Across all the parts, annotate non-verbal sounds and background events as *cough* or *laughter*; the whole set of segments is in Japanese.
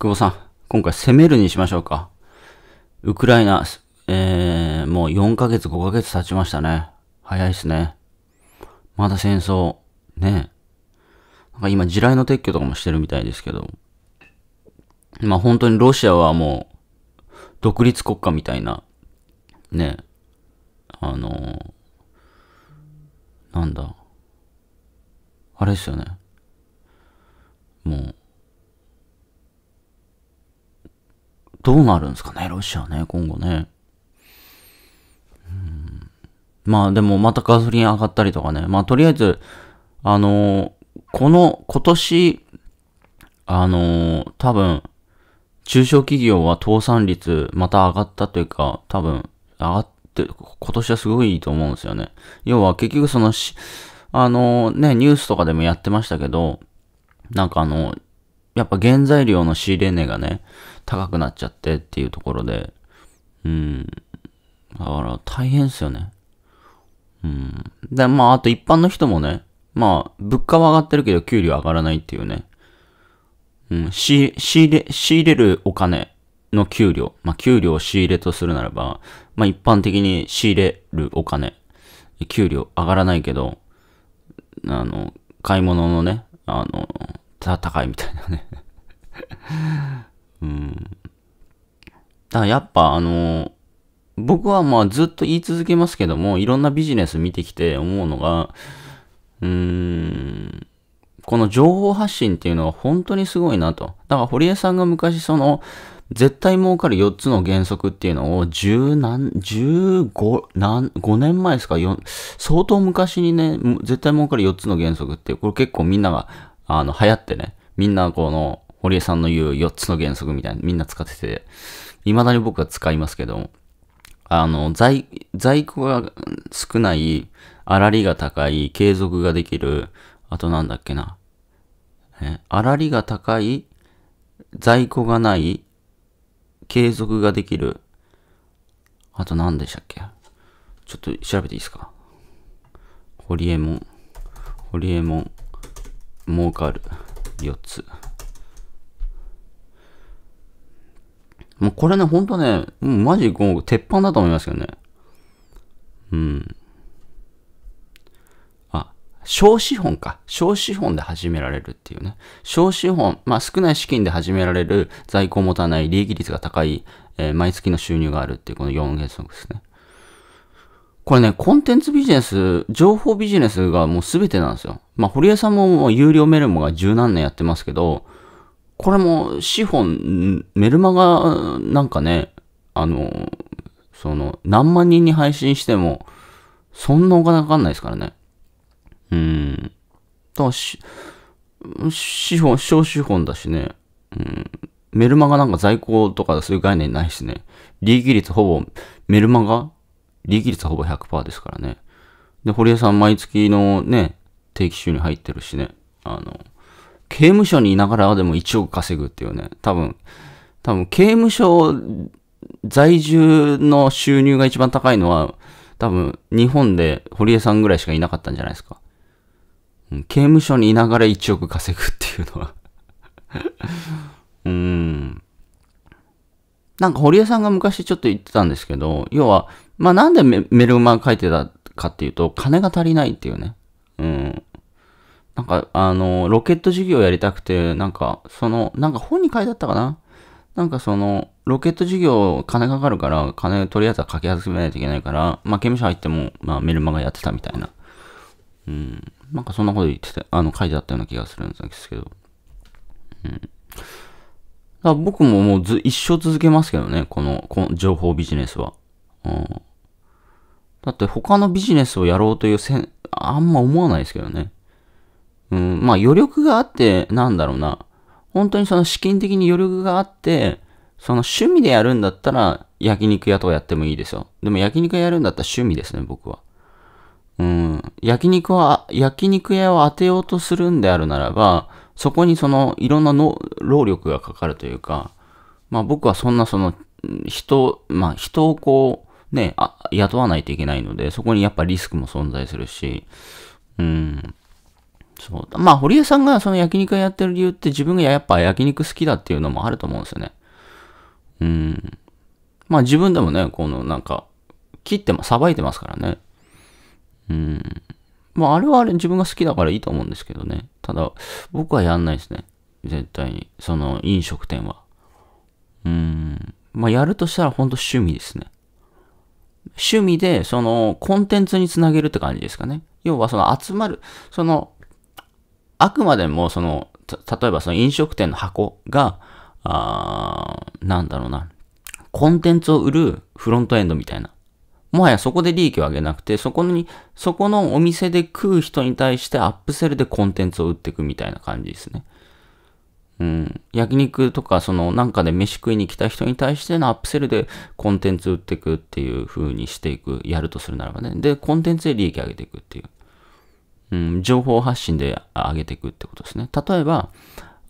久保さん、今回攻めるにしましょうか。ウクライナ、えー、もう4ヶ月、5ヶ月経ちましたね。早いですね。まだ戦争、ね。なんか今、地雷の撤去とかもしてるみたいですけど。まあ本当にロシアはもう、独立国家みたいな、ね。あのー、なんだ。あれですよね。もう、どうなるんですかね、ロシアね、今後ね。うんまあでもまたガソリン上がったりとかね。まあとりあえず、あのー、この、今年、あのー、多分、中小企業は倒産率また上がったというか、多分、上がって、今年はすごいいいと思うんですよね。要は結局そのし、あのー、ね、ニュースとかでもやってましたけど、なんかあの、やっぱ原材料の仕入れ値がね、高くなっちゃってっていうところで、うん。だから大変ですよね。うん。で、まあ、あと一般の人もね、まあ、物価は上がってるけど給料上がらないっていうね。うん、仕入れ、仕入れるお金の給料。まあ、給料を仕入れとするならば、まあ、一般的に仕入れるお金、給料上がらないけど、あの、買い物のね、あの、高いみたいなね *laughs* うん。だからやっぱあの、僕はまあずっと言い続けますけども、いろんなビジネス見てきて思うのが、うーん、この情報発信っていうのは本当にすごいなと。だから堀江さんが昔その、絶対儲かる4つの原則っていうのを10何、15、何、5年前ですか？相当昔にね、絶対儲かる4つの原則って、これ結構みんなが、あの、流行ってね、みんなこの、堀江さんの言う4つの原則みたいな、みんな使ってて、未だに僕は使いますけど、あの、在、在庫が少ない、粗利が高い、継続ができる、あとなんだっけな。え、粗利が高い、在庫がない、継続ができる、あと何でしたっけちょっと調べていいですか？堀江門、堀江門、儲かる、4つ。もうこれね、ほんとね、うマジもう鉄板だと思いますけどね。うん。あ、小資本か。小資本で始められるっていうね。小資本、まあ少ない資金で始められる、在庫を持たない、利益率が高い、えー、毎月の収入があるっていうこの4原則ですね。これね、コンテンツビジネス、情報ビジネスがもう全てなんですよ。まあ、堀江さんももう有料メルモが十何年やってますけど、これも資本、メルマガなんかね、あの、その、何万人に配信しても、そんなお金かかんないですからね。うん。だし、資本、小資本だしね。うん。メルマガなんか在庫とかそういう概念ないしね。利益率ほぼ、メルマガ利益率はほぼ100%ですからね。で、堀江さん毎月のね、定期収入入ってるしね。あの、刑務所にいながらでも1億稼ぐっていうね、多分、多分刑務所在住の収入が一番高いのは、多分日本で堀江さんぐらいしかいなかったんじゃないですか。うん刑務所にいながら1億稼ぐっていうのは *laughs* うーん。なんか堀江さんが昔ちょっと言ってたんですけど、要は、まあなんでメルマガ書いてたかっていうと、金が足りないっていうね。うん。なんか、あの、ロケット事業やりたくて、なんか、その、なんか本に書いてあったかななんかその、ロケット事業金かかるから、金とりあえずはかき集めないといけないから、まあ、刑務所入っても、まあ、メルマガやってたみたいな。うん。なんかそんなこと言ってて、あの、書いてあったような気がするんですけど。うん。だ僕ももうず、一生続けますけどね、この、この情報ビジネスは。うん。だって他のビジネスをやろうというせん、あんま思わないですけどね。うん、まあ余力があって、なんだろうな。本当にその資金的に余力があって、その趣味でやるんだったら焼肉屋とかやってもいいですよ。でも焼肉屋やるんだったら趣味ですね、僕は。うん。焼肉は、焼肉屋を当てようとするんであるならば、そこにそのいろんなの労力がかかるというか、まあ僕はそんなその人、まあ人をこうね、あ雇わないといけないので、そこにやっぱリスクも存在するし、うん。そう。まあ、堀江さんがその焼肉屋やってる理由って自分がやっぱ焼肉好きだっていうのもあると思うんですよね。うん。まあ自分でもね、このなんか、切っても、さばいてますからね。うん。まああれはあれ自分が好きだからいいと思うんですけどね。ただ、僕はやんないですね。絶対に。その飲食店は。うん。まあやるとしたら本当趣味ですね。趣味で、その、コンテンツにつなげるって感じですかね。要は、その、集まる、その、あくまでも、その、例えばその飲食店の箱が、あなんだろうな、コンテンツを売るフロントエンドみたいな。もはやそこで利益を上げなくて、そこに、そこのお店で食う人に対してアップセルでコンテンツを売っていくみたいな感じですね。うん。焼肉とか、その、なんかで飯食いに来た人に対してのアップセルでコンテンツ売っていくっていう風にしていく、やるとするならばね。で、コンテンツで利益上げていくっていう。うん、情報発信で上げていくってことですね。例えば、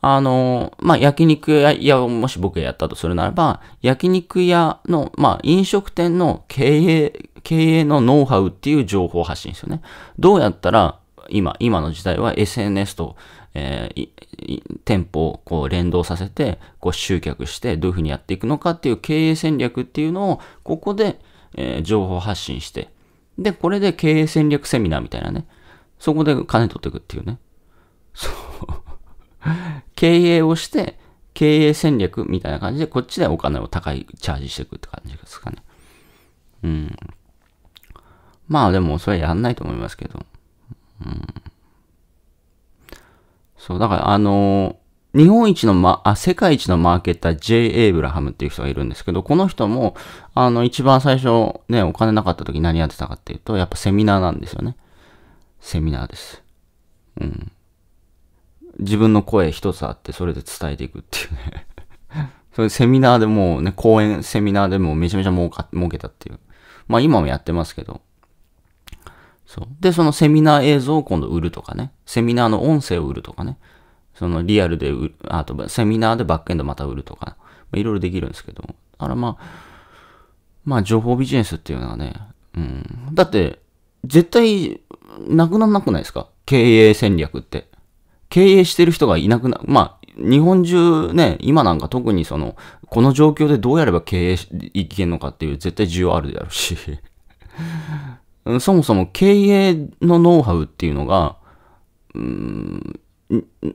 あの、まあ、焼肉屋をもし僕がやったとするならば、焼肉屋の、まあ、飲食店の経営、経営のノウハウっていう情報発信ですよね。どうやったら、今、今の時代は SNS と、えー、店舗をこう連動させて、こう集客してどういうふうにやっていくのかっていう経営戦略っていうのを、ここで、えー、情報発信して、で、これで経営戦略セミナーみたいなね、そこで金取っていくっていうね。そう。*laughs* 経営をして、経営戦略みたいな感じで、こっちでお金を高いチャージしていくって感じですかね。うん。まあでも、それやんないと思いますけど。うん。そう、だからあのー、日本一のま、あ、世界一のマーケッター、J. エイブラハムっていう人がいるんですけど、この人も、あの、一番最初、ね、お金なかった時何やってたかっていうと、やっぱセミナーなんですよね。セミナーです。うん。自分の声一つあって、それで伝えていくっていうね *laughs* それセミナーでもうね、講演、セミナーでもめちゃめちゃ儲か、儲けたっていう。まあ今もやってますけど。そう。で、そのセミナー映像を今度売るとかね。セミナーの音声を売るとかね。そのリアルで売る、あとセミナーでバックエンドまた売るとか。いろいろできるんですけど。あらまあ、まあ情報ビジネスっていうのはね、うん。だって、絶対、なくなんなくないですか？経営戦略って。経営してる人がいなくな、まあ、日本中ね、今なんか特にその、この状況でどうやれば経営いけんのかっていう絶対需要あるであるしそもそも経営のノウハウっていうのが、うん、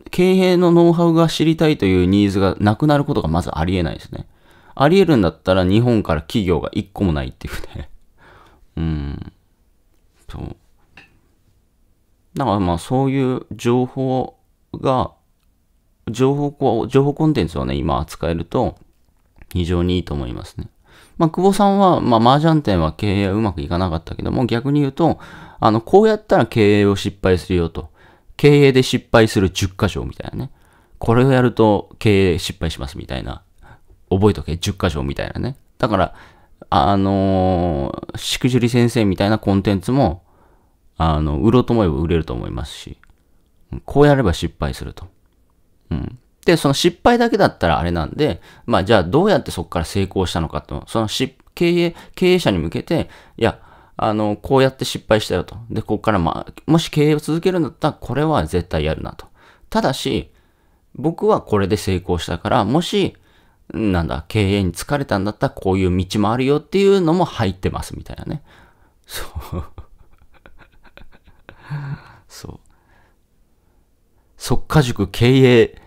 経営のノウハウが知りたいというニーズがなくなることがまずありえないですね。ありえるんだったら日本から企業が一個もないっていうね。*laughs* うん。そう。だからまあそういう情報が、情報、情報コンテンツをね、今扱えると、非常にいいと思いますね。まあ、久保さんは、まあ、麻雀店は経営はうまくいかなかったけども、逆に言うと、あの、こうやったら経営を失敗するよと。経営で失敗する10箇条みたいなね。これをやると経営失敗しますみたいな。覚えとけ、10箇条みたいなね。だから、あのー、しくじり先生みたいなコンテンツも、あの、売ろうと思えば売れると思いますし。こうやれば失敗すると。うん。で、その失敗だけだったらあれなんで、まあじゃあどうやってそこから成功したのかと、そのし経営、経営者に向けて、いや、あの、こうやって失敗したよと。で、ここからまあ、もし経営を続けるんだったら、これは絶対やるなと。ただし、僕はこれで成功したから、もし、なんだ、経営に疲れたんだったら、こういう道もあるよっていうのも入ってますみたいなね。そう。そう。速化塾経営、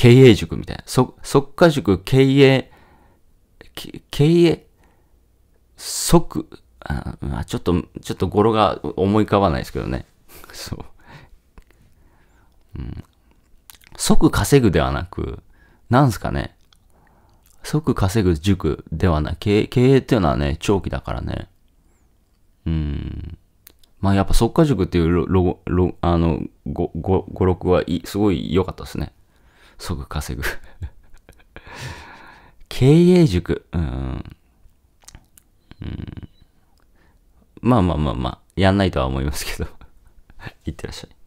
経営塾みたいな。速化塾経営、経営、即、あちょっと、ちょっと語呂が思い浮かばないですけどね。*laughs* そう。うん。即稼ぐではなく、なんすかね。即稼ぐ塾ではない。経営経営っていうのはね、長期だからね。うん。まあやっぱ速化塾っていうロ、ロあの、語、語、語録はいすごい良かったですね。即稼ぐ *laughs* 経営塾。うん。うん。まあまあまあまあ、やんないとは思いますけど *laughs* いってらっしゃい。